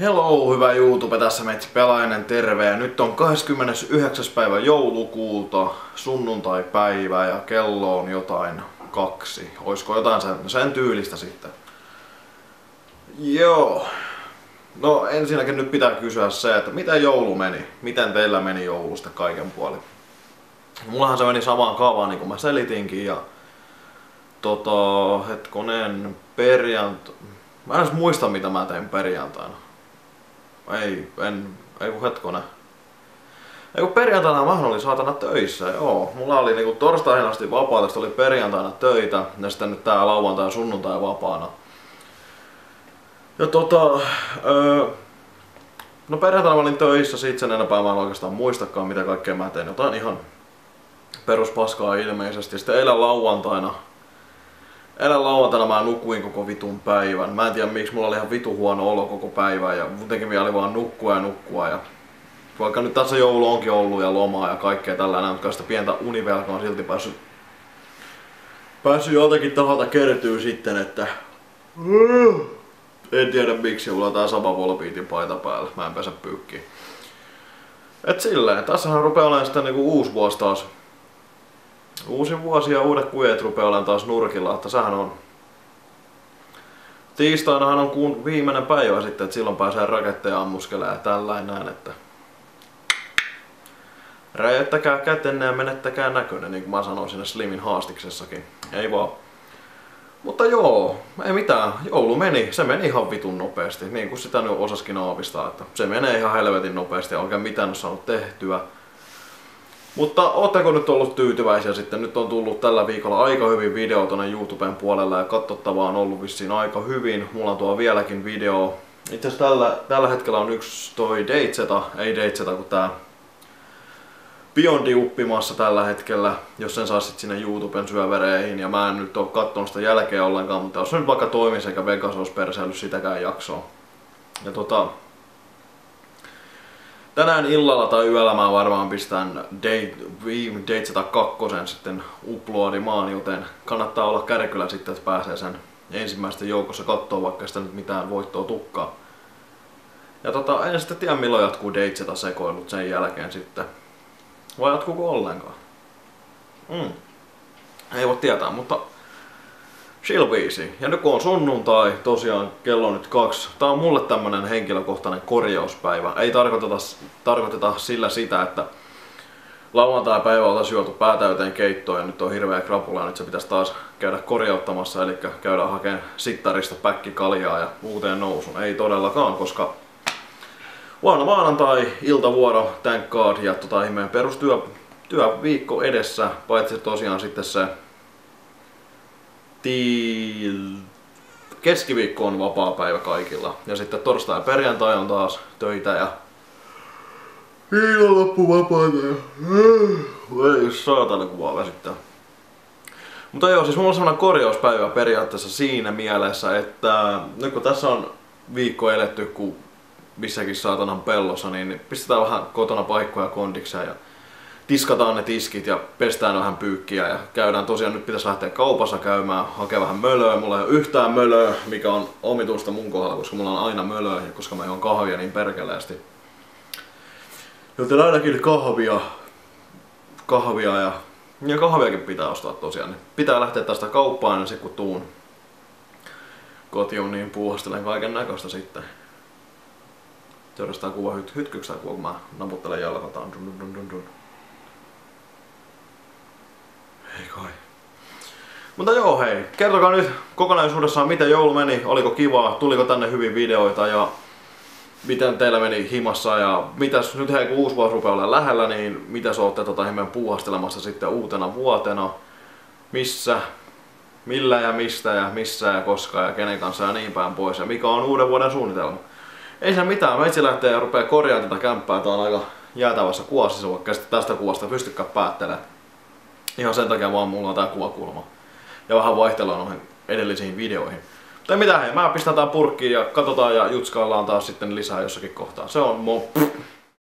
Hello, hyvä YouTube, tässä Metsi Pelainen, terve. Ja nyt on 29. päivä joulukuuta, sunnuntai-päivä ja kello on jotain kaksi. Oisko jotain sen, sen tyylistä sitten? Joo. No ensinnäkin nyt pitää kysyä se, että miten joulu meni? Miten teillä meni joulusta kaiken puolin? Mullahan se meni samaan kaavaan niin kuin mä selitinkin ja tota, hetkonen, perjant... Mä en edes muista mitä mä tein perjantaina. Ei, en, ei kun hetkonen. Ei kun perjantaina mä olin saatana töissä, joo. Mulla oli niinku torstaihin asti vapaata, sitten oli perjantaina töitä, ja sitten nyt tää lauantai sunnuntai vapaana. Ja tota, öö, no perjantaina mä olin töissä, sit sen enempää mä en oikeastaan muistakaan mitä kaikkea mä tein. Jotain ihan peruspaskaa ilmeisesti. Sitten eilen lauantaina Eilen lauantaina mä nukuin koko vitun päivän. Mä en tiedä miksi mulla oli ihan vitu huono olo koko päivän ja muutenkin vielä oli vaan nukkua ja nukkua. Ja vaikka nyt tässä joulu onkin ollut ja lomaa ja kaikkea tällä näin, mutta sitä pientä univelkaa on silti päässyt, päässyt joltakin taholta kertyy sitten, että en tiedä miksi, mulla on tää sama Volbeatin paita päällä, mä en pääse pyykkiin. Et silleen, tässähän rupeaa olemaan sitten niinku uusi vuosi taas Uusi vuosi ja uudet kujet rupeaa olemaan taas nurkilla, että sehän on Tiistainahan on kuun viimeinen päivä sitten, että silloin pääsee raketteja ammuskelemaan ja tällainen näin, että räjäyttäkää kätenne ja menettäkää näköinen, niin kuin mä sanoin siinä Slimin haastiksessakin. Ei vaan. Mutta joo, ei mitään. Joulu meni, se meni ihan vitun nopeasti, niin kuin sitä nyt osaskin aavistaa, että se menee ihan helvetin nopeasti ja oikein mitään on saanut tehtyä. Mutta ootteko nyt ollut tyytyväisiä sitten? Nyt on tullut tällä viikolla aika hyvin video tuonne YouTuben puolella ja katsottavaa on ollut vissiin aika hyvin. Mulla on tuo vieläkin video. Itse asiassa tällä, tällä hetkellä on yksi toi Deitseta, ei Deitseta kun tää Biondi uppimassa tällä hetkellä, jos sen saa sitten sinne YouTuben syövereihin. Ja mä en nyt oo kattonut sitä jälkeen ollenkaan, mutta jos se nyt vaikka toimii sekä Vegas olisi sitäkään jaksoa. Ja tota, tänään illalla tai yöllä mä varmaan pistän Date, Date 102 sitten uploadimaan, joten kannattaa olla kärkyllä sitten, että pääsee sen ensimmäisten joukossa katsoa, vaikka sitä nyt mitään voittoa tukkaa. Ja tota, en sitten tiedä milloin jatkuu Date sekoilut sen jälkeen sitten. Vai jatkuuko ollenkaan? Mm. Ei voi tietää, mutta Chillbiisi. Ja nyt kun on sunnuntai, tosiaan kello on nyt kaksi. Tää on mulle tämmönen henkilökohtainen korjauspäivä. Ei tarkoiteta, tarkoiteta sillä sitä, että lauantai-päivä oltaisiin juotu päätäyteen keittoon ja nyt on hirveä krapula ja nyt se pitäisi taas käydä korjauttamassa, eli käydä hakemaan sittarista päkki kaljaa ja uuteen nousun. Ei todellakaan, koska huono maanantai, iltavuoro, thank god, ja tota ihmeen perustyö työviikko edessä, paitsi tosiaan sitten se til... keskiviikko on vapaa päivä kaikilla. Ja sitten torstai ja perjantai on taas töitä ja viikonloppu vapaata ja ei saatana kuvaa väsyttää. Mutta joo, siis mulla on sellainen korjauspäivä periaatteessa siinä mielessä, että nyt kun tässä on viikko eletty kuin missäkin saatanan pellossa, niin pistetään vähän kotona paikkoja kondikseen ja tiskataan ne tiskit ja pestään vähän pyykkiä ja käydään tosiaan, nyt pitäisi lähteä kaupassa käymään, hakea vähän mölöä. Mulla ei ole yhtään mölöä, mikä on omituista mun kohdalla, koska mulla on aina mölöä ja koska mä juon kahvia niin perkeleesti. Joten ainakin kahvia, kahvia ja, ja kahviakin pitää ostaa tosiaan. Niin pitää lähteä tästä kauppaan ja sitten kun tuun kotiin, niin puuhastelen kaiken näköistä sitten. Seuraastaan kuva hyt, hytkyksää, kun mä naputtelen jalkataan. Dun, dun, dun, dun. Ei kai. Mutta joo hei, kertokaa nyt kokonaisuudessaan miten joulu meni, oliko kivaa, tuliko tänne hyvin videoita ja miten teillä meni himassa ja mitäs nyt hei kun uusi vuosi rupeaa olla lähellä, niin mitä ootte tota himmen puuhastelemassa sitten uutena vuotena, missä, millä ja mistä ja missä ja koska ja kenen kanssa ja niin päin pois ja mikä on uuden vuoden suunnitelma. Ei se mitään, meitsi lähtee ja rupeaa korjaamaan tätä kämppää, tää on aika jäätävässä kuvassa, vaikka tästä kuvasta pystykään päättelemään. Ihan sen takia vaan mulla on tää kuvakulma. Ja vähän vaihtelua noihin edellisiin videoihin. Tai mitä hei, mä pistän tää purkkiin ja katsotaan ja jutskaillaan taas sitten lisää jossakin kohtaa. Se on mo...